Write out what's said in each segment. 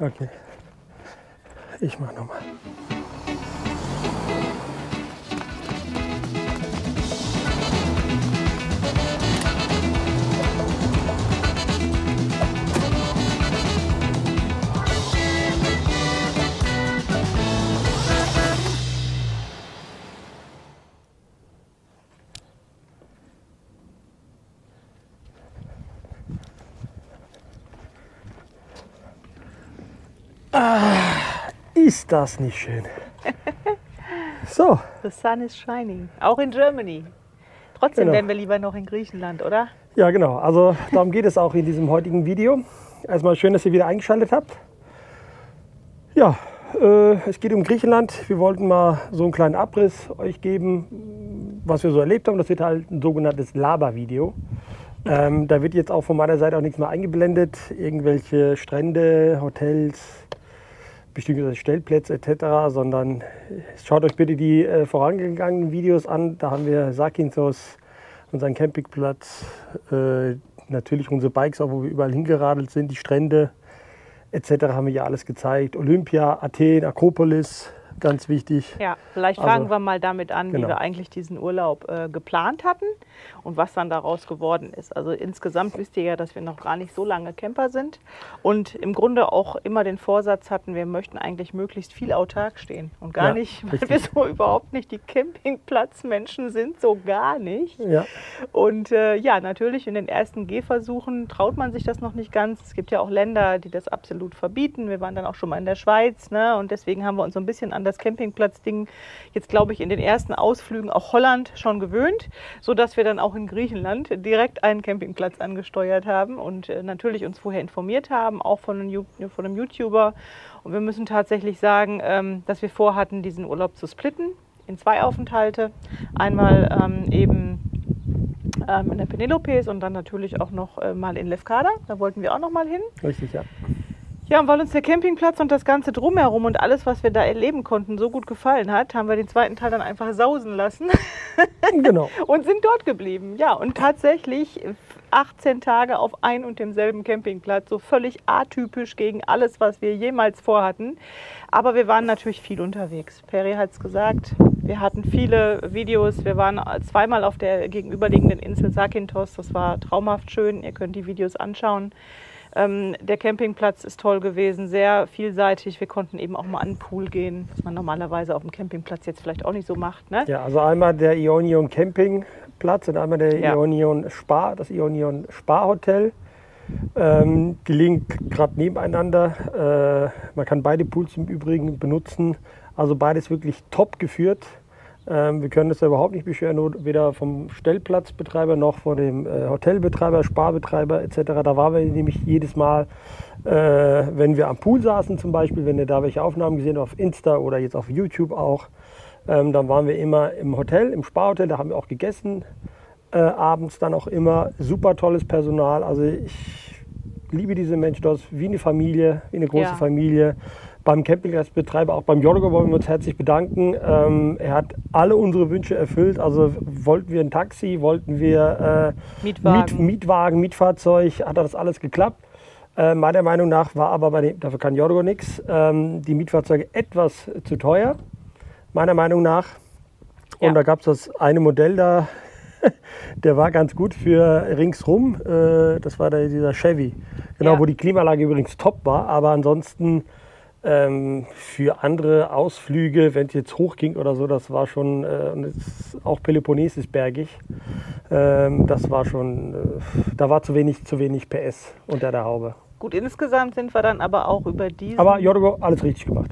Okay. Ich mach nochmal. Ist das nicht schön? So, The sun is shining. Auch in Germany. Trotzdem Genau. wären wir lieber noch in Griechenland, oder? ja genau. Also darum geht es auch in diesem heutigen Video. Erstmal schön, dass ihr wieder eingeschaltet habt. Ja, äh, es geht um Griechenland. Wir wollten mal so einen kleinen Abriss euch geben, was wir so erlebt haben. Das wird halt ein sogenanntes Laber-Video. Ähm, da wird jetzt auch von meiner Seite auch nichts mehr eingeblendet. Irgendwelche Strände, Hotels, bestimmte Stellplätze etc., sondern schaut euch bitte die äh, vorangegangenen Videos an. Da haben wir Sakinthos, unseren Campingplatz, äh, natürlich unsere Bikes, auch wo wir überall hingeradelt sind, die Strände etc. haben wir ja alles gezeigt. Olympia, Athen, Akropolis, ganz wichtig. Ja, vielleicht Also, fangen wir mal damit an, wie genau. wir eigentlich diesen Urlaub äh, geplant hatten und was dann daraus geworden ist. Also insgesamt wisst ihr ja, dass wir noch gar nicht so lange Camper sind und im Grunde auch immer den Vorsatz hatten, wir möchten eigentlich möglichst viel autark stehen und gar Ja, nicht, weil richtig. wir so überhaupt nicht die Campingplatzmenschen sind, so gar nicht. Ja, Und äh, ja, natürlich in den ersten Gehversuchen traut man sich das noch nicht ganz. Es gibt ja auch Länder, die das absolut verbieten. Wir waren dann auch schon mal in der Schweiz ne? und deswegen haben wir uns so ein bisschen an das Campingplatzding jetzt, glaube ich, in den ersten Ausflügen auch Holland schon gewöhnt, sodass wir dann auch in Griechenland direkt einen Campingplatz angesteuert haben und äh, natürlich uns vorher informiert haben, auch von einem, von einem YouTuber. Und wir müssen tatsächlich sagen, ähm, dass wir vorhatten, diesen Urlaub zu splitten in zwei Aufenthalte. Einmal ähm, eben ähm, in der Penelopes und dann natürlich auch noch äh, mal in Lefkada. Da wollten wir auch noch mal hin. richtig, ja. Ja, und weil uns der Campingplatz und das ganze Drumherum und alles, was wir da erleben konnten, so gut gefallen hat, haben wir den zweiten Teil dann einfach sausen lassen Genau. und sind dort geblieben. Ja, und tatsächlich 18 Tage auf ein und demselben Campingplatz, so völlig atypisch gegen alles, was wir jemals vorhatten. Aber wir waren natürlich viel unterwegs. Peri hat es gesagt, wir hatten viele Videos. Wir waren zweimal auf der gegenüberliegenden Insel Zakynthos. Das war traumhaft schön. Ihr könnt die Videos anschauen. Ähm, der Campingplatz ist toll gewesen, sehr vielseitig. Wir konnten eben auch mal an den Pool gehen, was man normalerweise auf dem Campingplatz jetzt vielleicht auch nicht so macht. Ne? Ja, also einmal der Ionion Campingplatz und einmal der Ja. Ionion Spa, das Ionion Spa Hotel. Ähm, die liegen gerade nebeneinander. Äh, man kann beide Pools im Übrigen benutzen. Also beides wirklich top geführt. Ähm, wir können das ja überhaupt nicht beschweren, weder vom Stellplatzbetreiber noch von dem äh, Hotelbetreiber, Sparbetreiber etc. Da waren wir nämlich jedes Mal, äh, wenn wir am Pool saßen zum Beispiel, wenn ihr da welche Aufnahmen gesehen habt auf Insta oder jetzt auf YouTube auch, ähm, dann waren wir immer im Hotel, im Sparhotel, da haben wir auch gegessen. Äh, abends dann auch immer super tolles Personal. Also ich liebe diese Menschen, ist wie eine Familie, wie eine große Ja. Familie. Beim Campingplatzbetreiber, auch beim Jorgo wollen wir uns herzlich bedanken. Ähm, er hat alle unsere Wünsche erfüllt. Also wollten wir ein Taxi, wollten wir äh, Mietwagen. Miet, Mietwagen, Mietfahrzeug, hat das alles geklappt. Äh, meiner Meinung nach war aber bei dem, dafür kann Jorgo nichts, ähm, die Mietfahrzeuge etwas zu teuer, meiner Meinung nach. Und Ja. da gab es das eine Modell da, der war ganz gut für ringsrum. Äh, das war der, dieser Chevy. Genau, Ja. wo die Klimaanlage übrigens top war. Aber ansonsten ähm, für andere Ausflüge, wenn es jetzt hochging oder so, das war schon, äh, und es ist auch Peloponnes ist bergig. Ähm, das war schon, äh, da war zu wenig, zu wenig PS unter der Haube. Gut, insgesamt sind wir dann aber auch über diesen Aber Jorgo, alles richtig gemacht.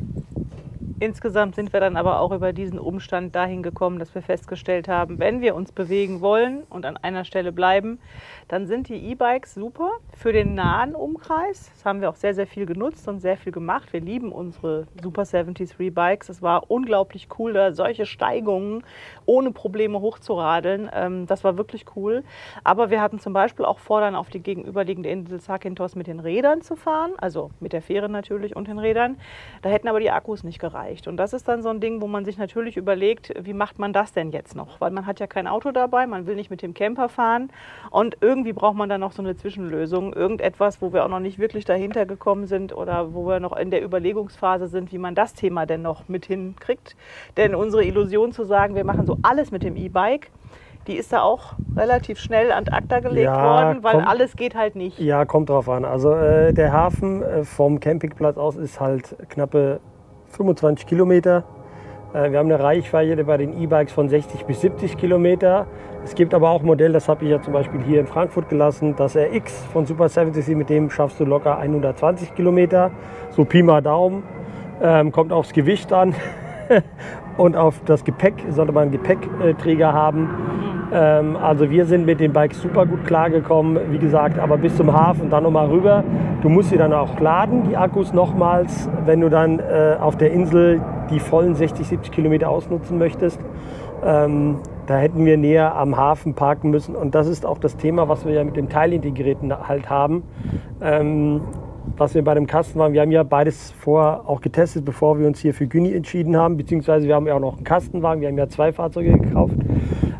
Insgesamt sind wir dann aber auch über diesen Umstand dahin gekommen, dass wir festgestellt haben, wenn wir uns bewegen wollen und an einer Stelle bleiben, dann sind die E-Bikes super für den nahen Umkreis. Das haben wir auch sehr, sehr viel genutzt und sehr viel gemacht. Wir lieben unsere Super 73 Bikes. Es war unglaublich cool, da solche Steigungen ohne Probleme hochzuradeln. Ähm, Das war wirklich cool. Aber wir hatten zum Beispiel auch vor, dann auf die gegenüberliegende Insel Zakynthos mit den Rädern zu fahren, also mit der Fähre natürlich und den Rädern. Da hätten aber die Akkus nicht gereicht. Erreicht. Und das ist dann so ein Ding, wo man sich natürlich überlegt, wie macht man das denn jetzt noch? Weil man hat ja kein Auto dabei, man will nicht mit dem Camper fahren und irgendwie braucht man dann noch so eine Zwischenlösung, irgendetwas, wo wir auch noch nicht wirklich dahinter gekommen sind oder wo wir noch in der Überlegungsphase sind, wie man das Thema denn noch mit hinkriegt. Denn unsere Illusion zu sagen, wir machen so alles mit dem E-Bike, die ist da auch relativ schnell an ACTA gelegt Ja, worden, weil kommt- alles geht halt nicht. Ja, kommt drauf an. Also äh, der Hafen äh, vom Campingplatz aus ist halt knappe 25 Kilometer. Äh, wir haben eine Reichweite bei den E-Bikes von 60 bis 70 Kilometer. Es gibt aber auch ein Modell, das habe ich ja zum Beispiel hier in Frankfurt gelassen, das RX von Super 70, mit dem schaffst du locker 120 Kilometer. So Pi mal Daumen. Ähm, kommt aufs Gewicht an und auf das Gepäck. Sollte man einen Gepäckträger haben. Ähm, also wir sind mit den Bikes super gut klargekommen, wie gesagt, aber bis zum Hafen dann nochmal rüber. Du musst sie dann auch laden, die Akkus nochmals, wenn du dann äh, auf der Insel die vollen 60, 70 Kilometer ausnutzen möchtest. Ähm, da hätten wir näher am Hafen parken müssen. Und das ist auch das Thema, was wir ja mit dem Teilintegrierten halt haben. Ähm, was wir bei dem Kastenwagen, wir haben ja beides vorher auch getestet, bevor wir uns hier für Güni entschieden haben, beziehungsweise wir haben ja auch noch einen Kastenwagen, wir haben ja zwei Fahrzeuge gekauft.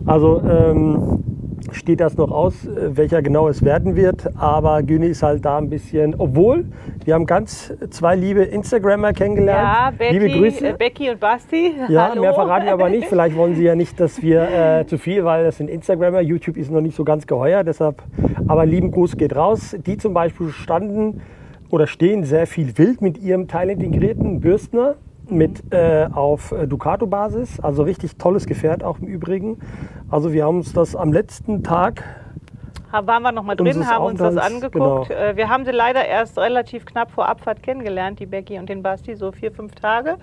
Also ähm, steht das noch aus, äh, welcher genau es werden wird, aber Güni ist halt da ein bisschen, obwohl wir haben ganz zwei liebe Instagrammer kennengelernt. Ja, Betty, liebe Grüße. äh, Becky und Basti. Ja, Hallo. mehr verrate ich aber nicht. Vielleicht wollen Sie ja nicht, dass wir äh, zu viel, weil das sind Instagrammer. YouTube ist noch nicht so ganz geheuer, deshalb. Aber lieben Gruß geht raus. Die zum Beispiel standen oder stehen sehr viel wild mit ihrem teilintegrierten Bürstner mit äh, auf äh, Ducato-Basis. Also richtig tolles Gefährt auch im Übrigen. Also wir haben uns das am letzten Tag waren wir noch mal drin, haben uns das angeguckt. genau. Äh, Wir haben sie leider erst relativ knapp vor Abfahrt kennengelernt, die Becky und den Basti, so vier, fünf Tage.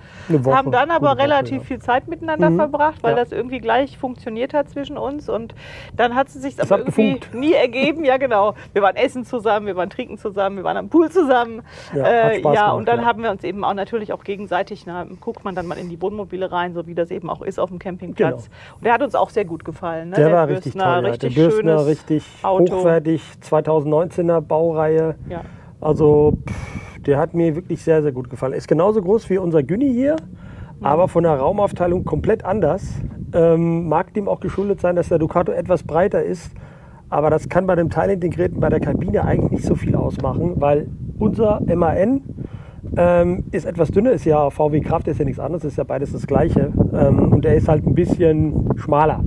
Haben dann aber Woche, relativ ja. viel Zeit miteinander Mhm, verbracht, weil ja. das irgendwie gleich funktioniert hat zwischen uns. Und dann hat es sich Es aber irgendwie gefunkt. nie ergeben. Ja, genau. Wir waren essen zusammen, wir waren trinken zusammen, wir waren am Pool zusammen. Ja, äh, ja gemacht, und dann haben wir uns eben auch natürlich auch gegenseitig, na, guckt man dann mal in die Wohnmobile rein, so wie das eben auch ist auf dem Campingplatz. Und der hat uns auch sehr gut gefallen. Ne? Der, war richtig Bürstner, toll. Ja. richtig der Bürstner, schönes richtig Auto. Hochwertig, 2019er Baureihe. Ja. Also pff, der hat mir wirklich sehr, sehr gut gefallen. Ist genauso groß wie unser Günni hier, aber von der Raumaufteilung komplett anders. Ähm, mag dem auch geschuldet sein, dass der Ducato etwas breiter ist. Aber das kann bei dem Teilintegrierten bei der Kabine eigentlich nicht so viel ausmachen, weil unser MAN ähm, ist etwas dünner, ist ja VW Kraft, ist ja nichts anderes, ist ja beides das gleiche. Ähm, und der ist halt ein bisschen schmaler.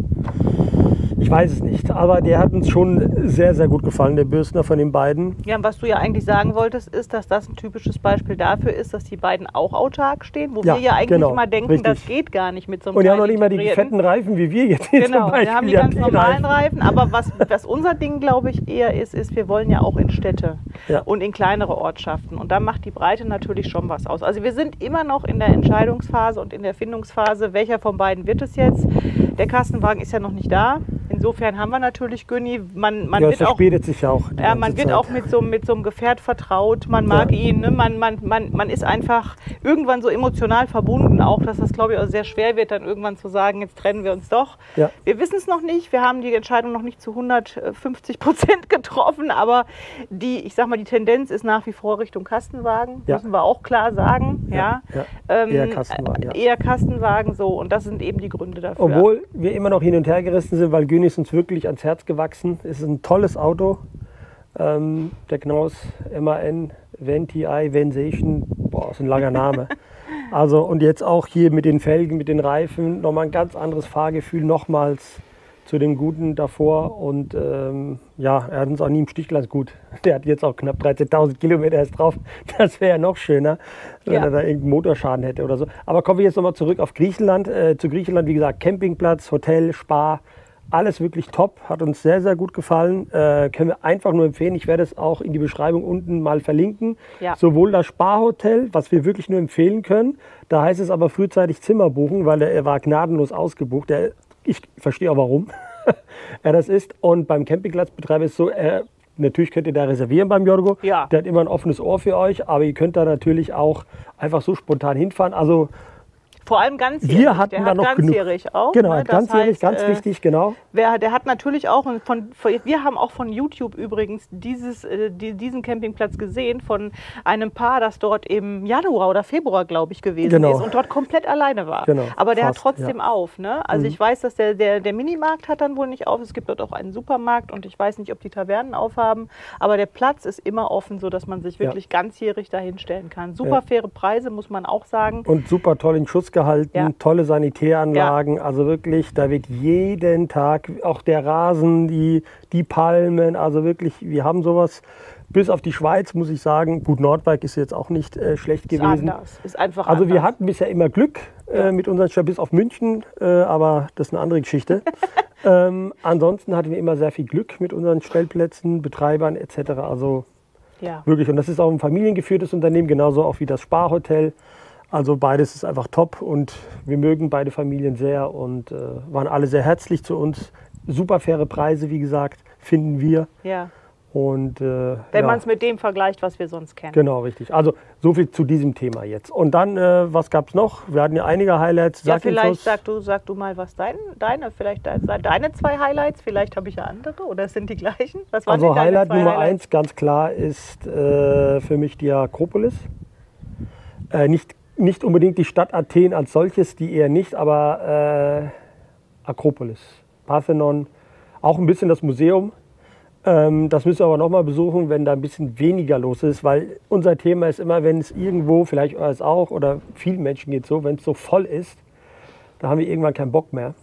Ich weiß es nicht, aber der hat uns schon sehr, sehr gut gefallen, der Bürstner von den beiden. Ja, und was du ja eigentlich sagen wolltest, ist, dass das ein typisches Beispiel dafür ist, dass die beiden auch autark stehen, wo Ja, wir ja eigentlich genau, immer denken, richtig. das geht gar nicht mit so einem Und die haben noch nicht mal die fetten Reifen wie wir jetzt hier Genau, zum Beispiel. wir haben die ganz normalen Reifen. Reifen. Aber was, was unser Ding, glaube ich, eher ist, ist, wir wollen ja auch in Städte Ja. und in kleinere Ortschaften. Und da macht die Breite natürlich schon was aus. Also wir sind immer noch in der Entscheidungsphase und in der Findungsphase, welcher von beiden wird es jetzt. Der Kastenwagen ist ja noch nicht da. Insofern haben wir natürlich Günni. Man, man Ja, wird auch sich ja auch. ja, man wird Zeit. auch mit so, mit so einem Gefährt vertraut, man mag Ja. ihn, ne? man, man, man, man ist einfach irgendwann so emotional verbunden auch, dass das, glaube ich, auch sehr schwer wird, dann irgendwann zu sagen, jetzt trennen wir uns doch. Ja. Wir wissen es noch nicht, wir haben die Entscheidung noch nicht zu 150 Prozent getroffen, aber die, ich sag mal, die Tendenz ist nach wie vor Richtung Kastenwagen, Ja. müssen wir auch klar sagen. Ja, Ähm, eher Kastenwagen, ja. Eher Kastenwagen so und das sind eben die Gründe dafür. Obwohl wir immer noch hin und her gerissen sind, weil Güni ist uns wirklich ans Herz gewachsen. Es ist ein tolles Auto. Ähm, der Knaus MAN, VentiI, Vensation, boah, ist ein langer Name. also und jetzt auch hier mit den Felgen, mit den Reifen, nochmal ein ganz anderes Fahrgefühl, nochmals zu dem Guten davor. Und ähm, ja, er hat uns auch nie im Stich gelassen. Gut, der hat jetzt auch knapp 13.000 Kilometer erst drauf. Das wäre ja noch schöner, wenn Ja. er da irgendeinen Motorschaden hätte oder so. Aber kommen wir jetzt nochmal zurück auf Griechenland. Äh, zu Griechenland, wie gesagt, Campingplatz, Hotel, Spa, alles wirklich top. Hat uns sehr, sehr gut gefallen. Äh, können wir einfach nur empfehlen. Ich werde es auch in die Beschreibung unten mal verlinken. Ja. Sowohl das Spa-Hotel, was wir wirklich nur empfehlen können. Da heißt es aber frühzeitig Zimmer buchen, weil er, er war gnadenlos ausgebucht. Er, ich verstehe auch warum er das ist. Und beim Campingplatzbetreiber ist es so, er, natürlich könnt ihr da reservieren beim Jorgo. Ja. Der hat immer ein offenes Ohr für euch, aber ihr könnt da natürlich auch einfach so spontan hinfahren. Also Vor allem ganzjährig. Wir hatten der da hat noch ganzjährig genug. auch. Genau, ne? ganzjährig, heißt, ganz äh, wichtig, genau. Wer, der hat natürlich auch von, von, wir haben auch von YouTube übrigens dieses, äh, die, diesen Campingplatz gesehen von einem Paar, das dort im Januar oder Februar, glaube ich, gewesen Genau. ist und dort komplett alleine war. Genau, Aber der fast, hat trotzdem auf. Ne? Also ich weiß, dass der, der, der Minimarkt hat dann wohl nicht auf. Es gibt dort auch einen Supermarkt und ich weiß nicht, ob die Tavernen aufhaben. Aber der Platz ist immer offen, sodass man sich Ja. wirklich ganzjährig dahinstellen kann. Super faire Preise, muss man auch sagen. Und super toll in Schuss gehalten, Ja. tolle Sanitäranlagen. Also wirklich, da wird jeden Tag auch der Rasen, die, die Palmen, also wirklich, wir haben sowas. Bis auf die Schweiz muss ich sagen, gut, Nordberg ist jetzt auch nicht äh, schlecht Ist gewesen. anders. Ist einfach Also wir anders. hatten bisher immer Glück äh, mit unseren Städten, bis auf München, äh, aber das ist eine andere Geschichte. ähm, ansonsten hatten wir immer sehr viel Glück mit unseren Stellplätzen, Betreibern etc. Also ja. wirklich, und das ist auch ein familiengeführtes Unternehmen, genauso auch wie das Sparhotel. Also beides ist einfach top und wir mögen beide Familien sehr und äh, waren alle sehr herzlich zu uns. Super faire Preise, wie gesagt, finden wir. ja. Und, äh, Wenn ja. man es mit dem vergleicht, was wir sonst kennen. Genau, richtig. Also so viel zu diesem Thema jetzt. Und dann, äh, was gab es noch? Wir hatten ja einige Highlights. Ja, Sag uns vielleicht sag du, sag du mal, was dein, deine, vielleicht de- deine zwei Highlights, vielleicht habe ich ja andere oder sind die gleichen. Was waren Also Highlight Nummer Highlights? eins, ganz klar, ist äh, für mich die Akropolis. Äh, nicht, nicht unbedingt die Stadt Athen als solches, die eher nicht, aber äh, Akropolis, Parthenon, auch ein bisschen das Museum. Ähm, das müssen wir aber nochmal besuchen, wenn da ein bisschen weniger los ist, weil unser Thema ist immer, wenn es irgendwo, vielleicht es auch, oder vielen Menschen geht so, wenn es so voll ist, da haben wir irgendwann keinen Bock mehr.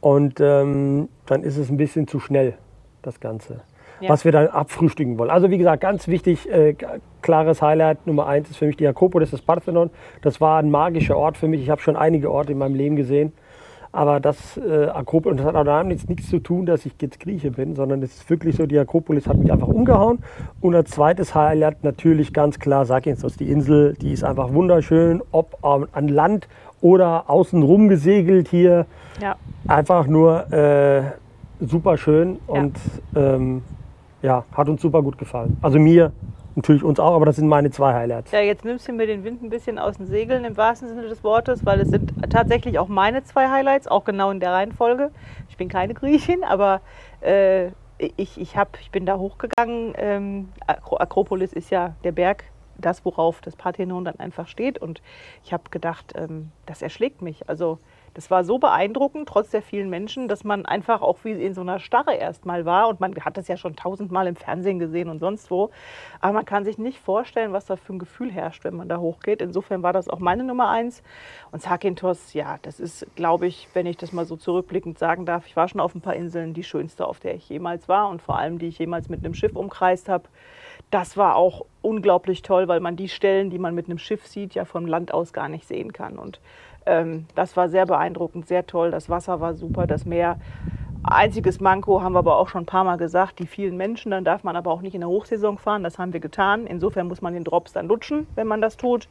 Und ähm, dann ist es ein bisschen zu schnell, das Ganze. Ja. Was wir dann abfrühstücken wollen. Also wie gesagt, ganz wichtig, äh, klares Highlight Nummer eins ist für mich die Akropolis, das Parthenon. Das war ein magischer Ort für mich. Ich habe schon einige Orte in meinem Leben gesehen. Aber das äh, Akropolis, und das hat auch damit nichts zu tun, dass ich jetzt Grieche bin, sondern es ist wirklich so, die Akropolis hat mich einfach umgehauen. Und als zweites Highlight natürlich ganz klar, sag jetzt das, die Insel, die ist einfach wunderschön, ob ähm, an Land oder außen rum gesegelt hier. Ja, Einfach nur äh, super schön und ähm, ja, hat uns super gut gefallen. Also mir, natürlich uns auch, aber das sind meine zwei Highlights. ja, jetzt nimmst du mir den Wind ein bisschen aus den Segeln im wahrsten Sinne des Wortes, weil es sind tatsächlich auch meine zwei Highlights, auch genau in der Reihenfolge. Ich bin keine Griechin, aber äh, ich, ich, hab, ich bin da hochgegangen. Ähm, Akro Akropolis ist ja der Berg, das, worauf das Parthenon dann einfach steht. Und ich habe gedacht, ähm, das erschlägt mich. Also das war so beeindruckend, trotz der vielen Menschen, dass man einfach auch wie in so einer Starre erstmal war. Und man hat das ja schon tausendmal im Fernsehen gesehen und sonst wo. Aber man kann sich nicht vorstellen, was da für ein Gefühl herrscht, wenn man da hochgeht. Insofern war das auch meine Nummer eins. Und Zakynthos, ja, das ist, glaube ich, wenn ich das mal so zurückblickend sagen darf, ich war schon auf ein paar Inseln, die schönste, auf der ich jemals war und vor allem, die ich jemals mit einem Schiff umkreist habe. Das war auch unglaublich toll, weil man die Stellen, die man mit einem Schiff sieht, ja vom Land aus gar nicht sehen kann. Und ähm, das war sehr beeindruckend, sehr toll. Das Wasser war super, das Meer. Einziges Manko haben wir aber auch schon ein paar Mal gesagt, die vielen Menschen. Dann darf man aber auch nicht in der Hochsaison fahren. Das haben wir getan. Insofern muss man den Drops dann lutschen, wenn man das tut.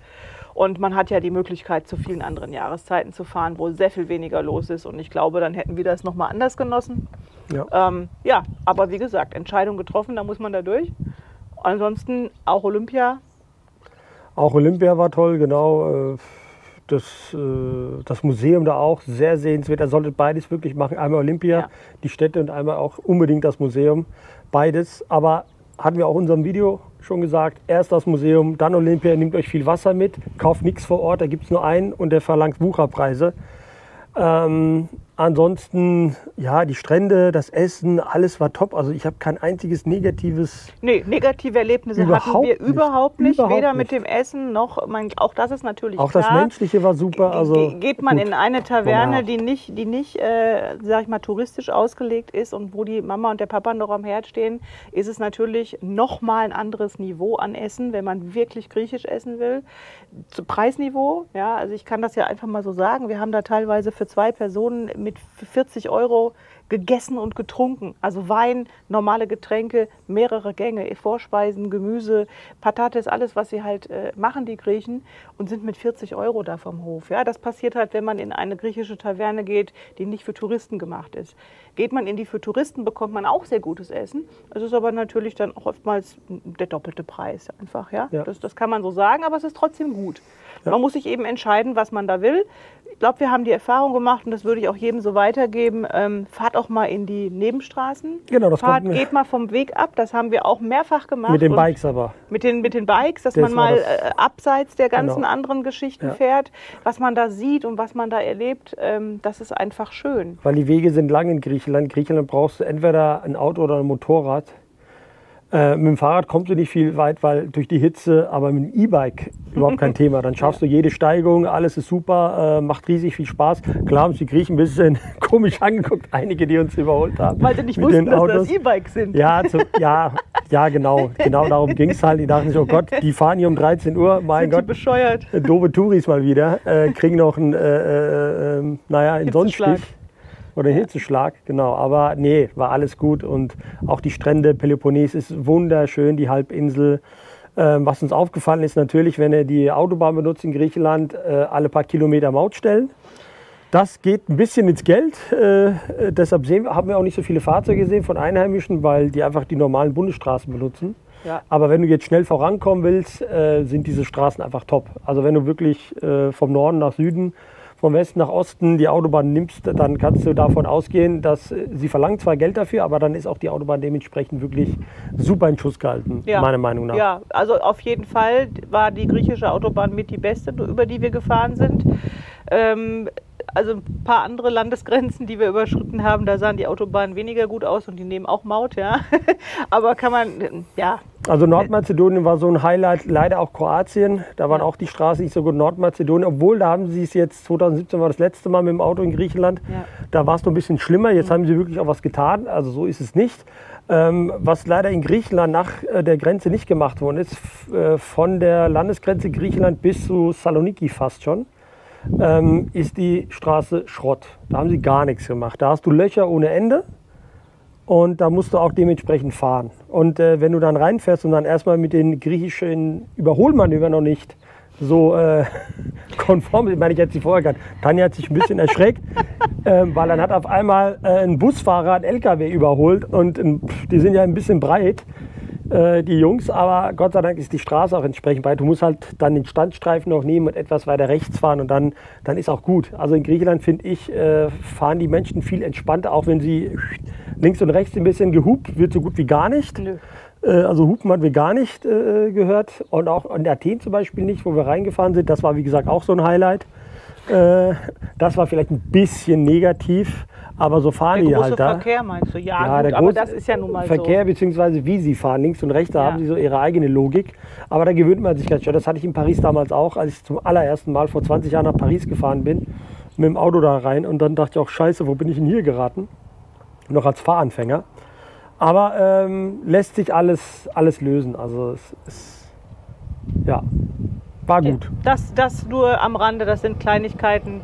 Und man hat ja die Möglichkeit, zu vielen anderen Jahreszeiten zu fahren, wo sehr viel weniger los ist. Und ich glaube, dann hätten wir das nochmal anders genossen. Ja. Ähm, ja, aber wie gesagt, Entscheidung getroffen, da muss man da durch. Ansonsten auch Olympia. Auch Olympia war toll, genau. Das, äh, das Museum da auch sehr sehenswert. Er solltet beides wirklich machen. Einmal Olympia, Ja. die Städte und einmal auch unbedingt das Museum. Beides. Aber hatten wir auch in unserem Video schon gesagt, erst das Museum, dann Olympia, nehmt euch viel Wasser mit, kauft nichts vor Ort, da gibt es nur einen und der verlangt Wucherpreise. Ähm, ansonsten, ja, die Strände, das Essen, alles war top. Also ich habe kein einziges negatives Nee, negative Erlebnisse hatten wir nicht. überhaupt nicht. Überhaupt Weder nicht. mit dem Essen noch, man, auch das ist natürlich Auch klar. das Menschliche war super. Also Ge- geht man gut. in eine Taverne, die nicht, die nicht äh, sag ich mal, touristisch ausgelegt ist und wo die Mama und der Papa noch am Herd stehen, ist es natürlich nochmal ein anderes Niveau an Essen, wenn man wirklich griechisch essen will. Zu Preisniveau, ja, also ich kann das ja einfach mal so sagen. Wir haben da teilweise für zwei Personen mit 40 Euro gegessen und getrunken. Also Wein, normale Getränke, mehrere Gänge, Vorspeisen, Gemüse, Patates, alles, was sie halt äh, machen, die Griechen, und sind mit 40 Euro da vom Hof. Ja, das passiert halt, wenn man in eine griechische Taverne geht, die nicht für Touristen gemacht ist. Geht man in die für Touristen, bekommt man auch sehr gutes Essen. Es ist aber natürlich dann auch oftmals der doppelte Preis einfach. Ja? Ja. Das, das kann man so sagen, aber es ist trotzdem gut. Man muss sich eben entscheiden, was man da will. Ich glaube, wir haben die Erfahrung gemacht und das würde ich auch jedem so weitergeben. Ähm, fahrt auch mal in die Nebenstraßen. Genau, das fahrt, kommt geht mal vom Weg ab. Das haben wir auch mehrfach gemacht. Mit den Bikes aber. mit den, mit den Bikes, dass Das man mal das- äh, abseits der ganzen Genau. anderen Geschichten Ja. fährt, was man da sieht und was man da erlebt, ähm, das ist einfach schön. Weil die Wege sind lang in Griechenland. In Griechenland brauchst du entweder ein Auto oder ein Motorrad. Äh, mit dem Fahrrad kommst du nicht viel weit, weil durch die Hitze, aber mit dem E-Bike überhaupt kein Thema. Dann schaffst du jede Steigung, alles ist super, äh, macht riesig viel Spaß. Klar haben uns die Griechen ein bisschen komisch angeguckt, einige, die uns überholt haben. Weil sie nicht wussten, dass Autos. das E-Bikes sind. Ja, zu, ja, ja, genau. Genau darum ging es halt. Die dachten sich, oh Gott, die fahren hier um 13 Uhr. Mein sind die Gott, bescheuert? äh, doofe Touris mal wieder. Äh, kriegen noch einen, äh, äh, äh, naja, einen. Sonnenstich. Oder einen Hitzeschlag, genau. Aber nee, war alles gut. Und auch die Strände, Peloponnes ist wunderschön, die Halbinsel. Ähm, was uns aufgefallen ist natürlich, wenn ihr die Autobahn benutzt in Griechenland, äh, alle paar Kilometer Maut stellen. Das geht ein bisschen ins Geld. Äh, äh, deshalb sehen, haben wir auch nicht so viele Fahrzeuge gesehen von Einheimischen, weil die einfach die normalen Bundesstraßen benutzen. Ja. Aber wenn du jetzt schnell vorankommen willst, äh, sind diese Straßen einfach top. Also wenn du wirklich äh, vom Norden nach Süden, vom Westen nach Osten die Autobahn nimmst, dann kannst du davon ausgehen, dass sie verlangen zwar Geld dafür, aber dann ist auch die Autobahn dementsprechend wirklich super in Schuss gehalten, Ja. meiner Meinung nach. Ja, also auf jeden Fall war die griechische Autobahn mit die beste, über die wir gefahren sind. Ähm, also ein paar andere Landesgrenzen, die wir überschritten haben, da sahen die Autobahnen weniger gut aus und die nehmen auch Maut, ja. Aber kann man, ja, Also Nordmazedonien war so ein Highlight, leider auch Kroatien. Da waren auch die Straßen nicht so gut. Nordmazedonien, obwohl da haben sie es jetzt, 2017 war das letzte Mal mit dem Auto in Griechenland. Ja. Da war es noch ein bisschen schlimmer. Jetzt haben sie wirklich auch was getan. Also so ist es nicht. Ähm, was leider in Griechenland nach äh, der Grenze nicht gemacht worden ist, äh, von der Landesgrenze Griechenland bis zu Saloniki fast schon, ähm, ist die Straße Schrott. Da haben sie gar nichts gemacht. Da hast du Löcher ohne Ende. Und da musst du auch dementsprechend fahren. Und äh, wenn du dann reinfährst und dann erstmal mit den griechischen Überholmanövern noch nicht so äh, konform, ich meine, ich hätte sie vorher gehabt. Tanja hat sich ein bisschen erschreckt, ähm, weil dann hat auf einmal äh, ein Busfahrer einen LKW überholt und ähm, die sind ja ein bisschen breit, äh, die Jungs, aber Gott sei Dank ist die Straße auch entsprechend breit. Du musst halt dann den Standstreifen noch nehmen und etwas weiter rechts fahren und dann, dann ist auch gut. Also in Griechenland finde ich, äh, fahren die Menschen viel entspannter, auch wenn sie links und rechts ein bisschen gehupt wird, so gut wie gar nicht. nö. Äh, Also Hupen hatten wir gar nicht gehört und auch in Athen zum Beispiel nicht, wo wir reingefahren sind. Das war wie gesagt auch so ein Highlight. Äh, Das war vielleicht ein bisschen negativ, aber so fahren Der die halt da. Verkehr meinst du? Ja, Ja, gut, der aber das ist ja nun mal Verkehr so. beziehungsweise wie sie fahren, links und rechts, da Ja. haben sie so ihre eigene Logik. Aber da gewöhnt man sich ganz schön. Das hatte ich in Paris damals auch, als ich zum allerersten Mal vor 20 Jahren nach Paris gefahren bin, mit dem Auto da rein und dann dachte ich auch, scheiße, wo bin ich denn hier geraten? Noch als Fahranfänger. Aber ähm, lässt sich alles, alles lösen. Also es ist, ja, war gut. Das, das nur am Rande, das sind Kleinigkeiten,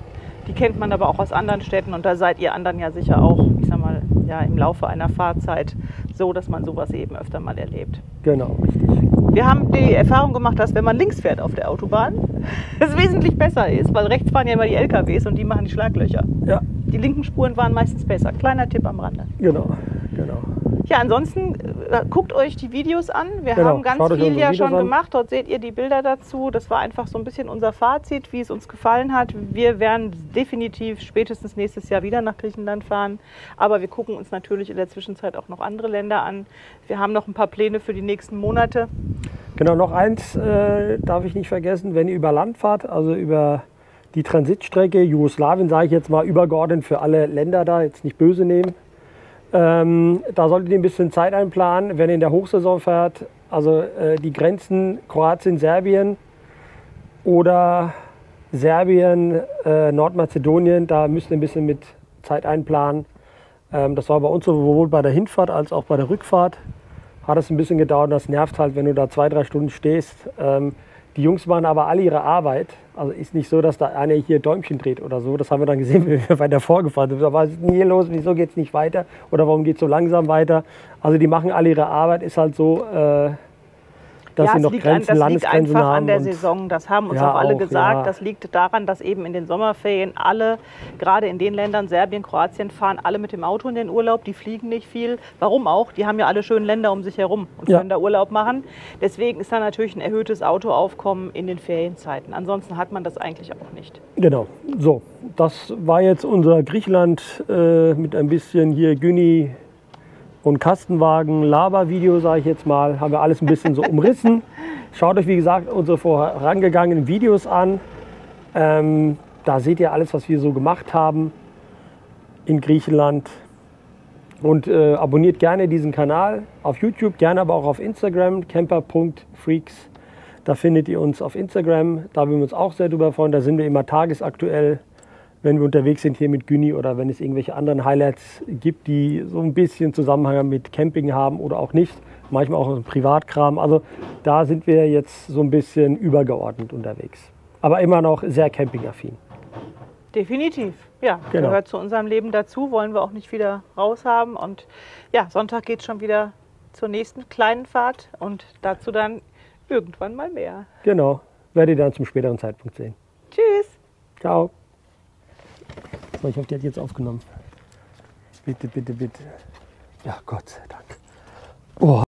die kennt man aber auch aus anderen Städten und da seid ihr anderen ja sicher auch, ich sag mal, ja, im Laufe einer Fahrzeit so, dass man sowas eben öfter mal erlebt. Genau, richtig. Wir haben die Erfahrung gemacht, dass wenn man links fährt auf der Autobahn, es wesentlich besser ist, weil rechts fahren ja immer die LKWs und die machen die Schlaglöcher. Ja, Die linken Spuren waren meistens besser. Kleiner Tipp am Rande. genau, genau. Ja, ansonsten äh, guckt euch die Videos an. Wir Genau, haben ganz viel ja schon an. gemacht. Dort seht ihr die Bilder dazu. Das war einfach so ein bisschen unser Fazit, wie es uns gefallen hat. Wir werden definitiv spätestens nächstes Jahr wieder nach Griechenland fahren. Aber wir gucken uns natürlich in der Zwischenzeit auch noch andere Länder an. Wir haben noch ein paar Pläne für die nächsten Monate. Genau, noch eins äh, darf ich nicht vergessen, wenn ihr über Land fahrt, also über die Transitstrecke Jugoslawien, sage ich jetzt mal übergeordnet für alle Länder da, jetzt nicht böse nehmen. Ähm, da solltet ihr ein bisschen Zeit einplanen, wenn ihr in der Hochsaison fährt. Also äh, die Grenzen Kroatien, Serbien oder Serbien, äh, Nordmazedonien, da müsst ihr ein bisschen mit Zeit einplanen. Ähm, das war bei uns sowohl bei der Hinfahrt als auch bei der Rückfahrt hat es ein bisschen gedauert. Das nervt halt, wenn du da zwei, drei Stunden stehst. Ähm, Die Jungs machen aber alle ihre Arbeit. Also ist nicht so, dass da einer hier Däumchen dreht oder so. Das haben wir dann gesehen, wie wir weiter vorgefahren sind. Was ist denn hier los? Wieso geht es nicht weiter? Oder warum geht es so langsam weiter? Also die machen alle ihre Arbeit. Ist halt so, äh, dass ja, sie noch Grenzen, an, das liegt einfach an der Saison. Das haben uns Ja, auch alle auch, gesagt. ja. Das liegt daran, dass eben in den Sommerferien alle, gerade in den Ländern, Serbien, Kroatien, fahren alle mit dem Auto in den Urlaub. Die fliegen nicht viel. Warum auch? Die haben ja alle schöne Länder um sich herum und können da Urlaub machen. Deswegen ist da natürlich ein erhöhtes Autoaufkommen in den Ferienzeiten. Ansonsten hat man das eigentlich auch nicht. Genau. So, das war jetzt unser Griechenland äh, mit ein bisschen hier Güni und Kastenwagen Laber-Video, sage ich jetzt mal. Haben wir alles ein bisschen so umrissen. Schaut euch, wie gesagt, unsere vorangegangenen Videos an. Ähm, da seht ihr alles, was wir so gemacht haben in Griechenland. Und äh, abonniert gerne diesen Kanal auf YouTube, gerne aber auch auf Instagram, camper.freaks. Da findet ihr uns auf Instagram. Da würden wir uns auch sehr drüber freuen. Da sind wir immer tagesaktuell, wenn wir unterwegs sind hier mit Güni oder wenn es irgendwelche anderen Highlights gibt, die so ein bisschen Zusammenhang mit Camping haben oder auch nicht. Manchmal auch so Privatkram. Also da sind wir jetzt so ein bisschen übergeordnet unterwegs. Aber immer noch sehr campingaffin. Definitiv. Ja, Genau. gehört zu unserem Leben dazu, wollen wir auch nicht wieder raushaben. Und ja, Sonntag geht schon wieder zur nächsten kleinen Fahrt und dazu dann irgendwann mal mehr. Genau. Werdet ihr dann zum späteren Zeitpunkt sehen. Tschüss! Ciao. Warte mal, ich hoffe, die hat jetzt aufgenommen. Bitte, bitte, bitte. Ja, Gott sei Dank. Boah.